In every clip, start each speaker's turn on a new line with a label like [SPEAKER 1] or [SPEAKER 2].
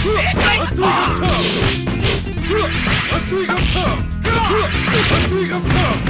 [SPEAKER 1] 아투이감타! 아투이감타! 아투이감타!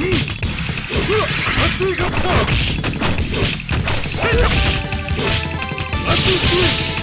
[SPEAKER 1] Let's do it!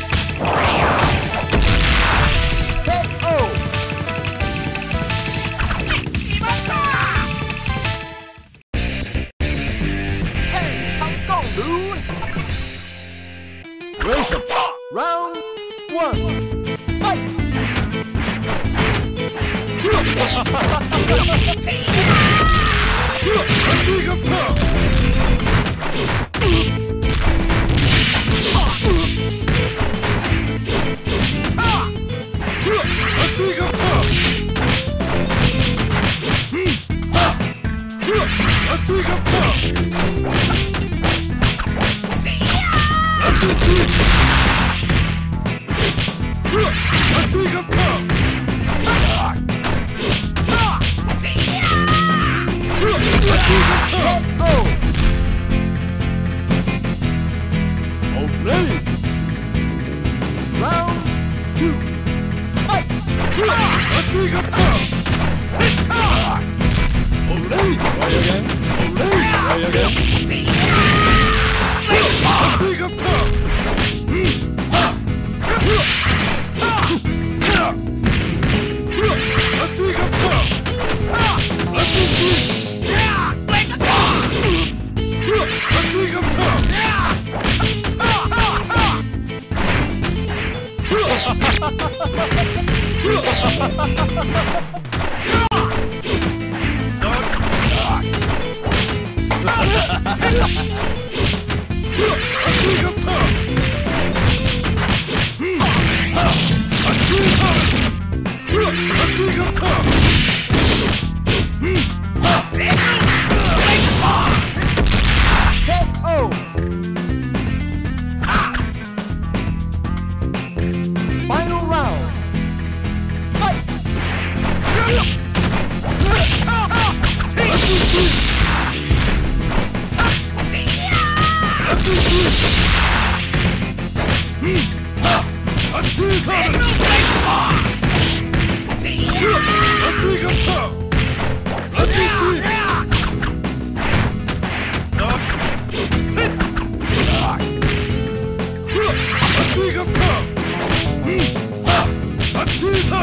[SPEAKER 1] Come!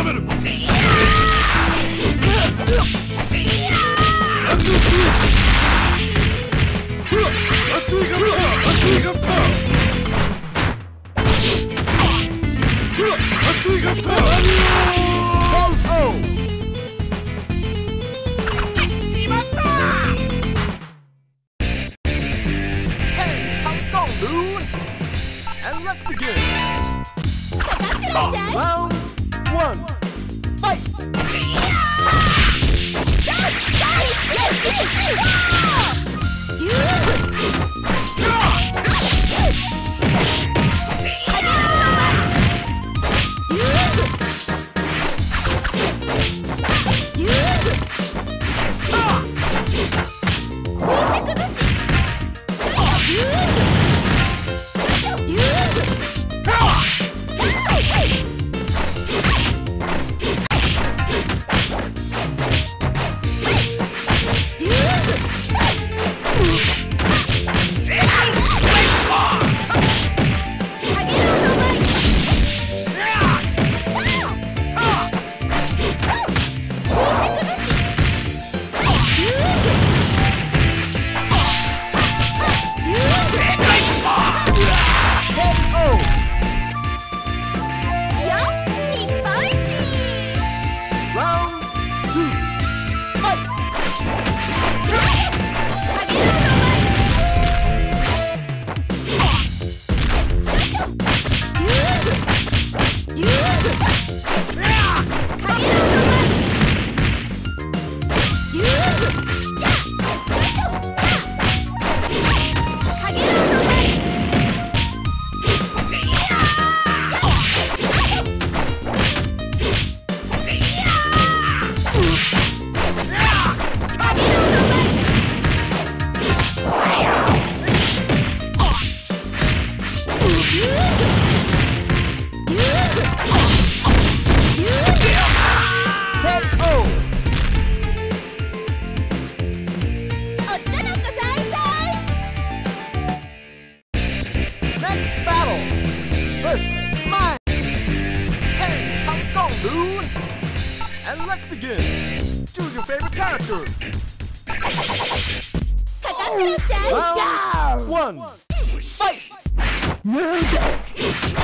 [SPEAKER 1] Affirmative! No!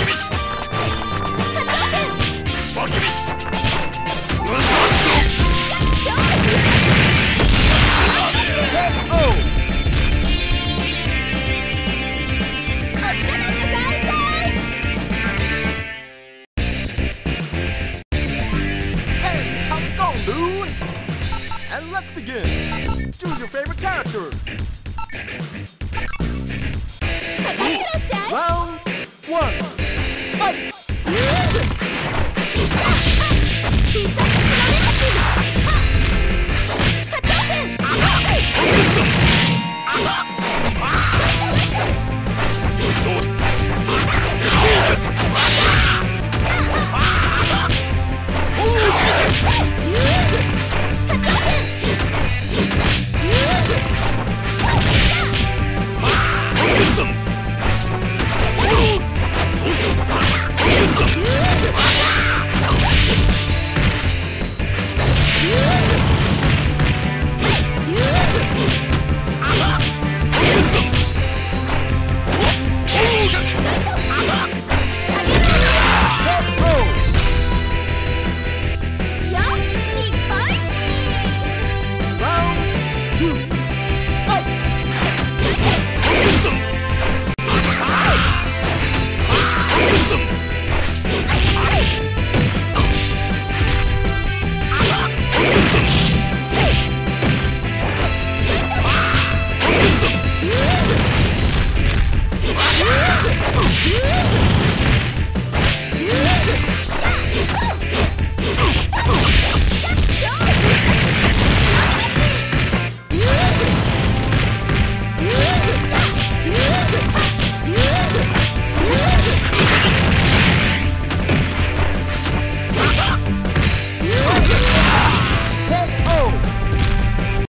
[SPEAKER 1] Give me Woo!